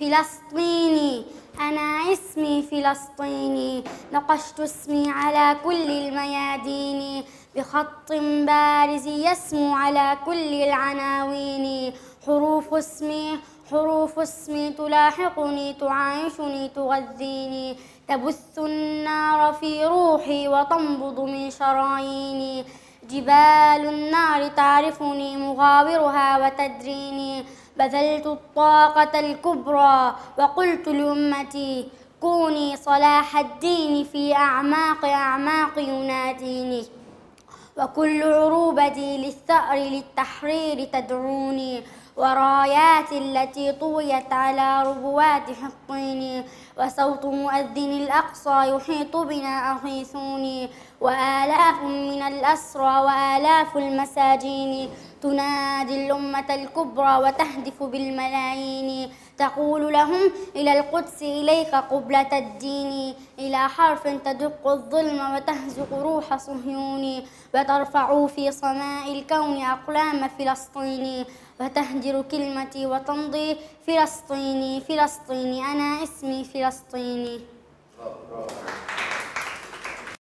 فلسطيني. أنا اسمي فلسطيني. نقشت اسمي على كل الميادين. بخط بارز يسمو على كل العناوين. حروف اسمي حروف اسمي تلاحقني تعايشني تغذيني. تبث النار في روحي وتنبض من شراييني. جبال النار تعرفني مغاورها وتدريني بذلت الطاقة الكبرى وقلت لأمتي كوني صلاح الدين في أعماق أعماق يناديني. وكل عروبتي للثأر للتحرير تدعوني. ورايات التي طويت على ربوات حطين وصوت مؤذن الأقصى يحيط بنا أغيثوني وآلاف من الأسرى وآلاف المساجين. تنادي الأمة الكبرى وتهدف بالملايين. تقول لهم إلى القدس إليك قبلة الدين. إلى حرف تدق الظلم وتهزق روح صهيون. وترفع في سماء الكون أقلام فلسطين. وتهجر كلمتي وتمضي فلسطيني فلسطيني أنا اسمي فلسطيني.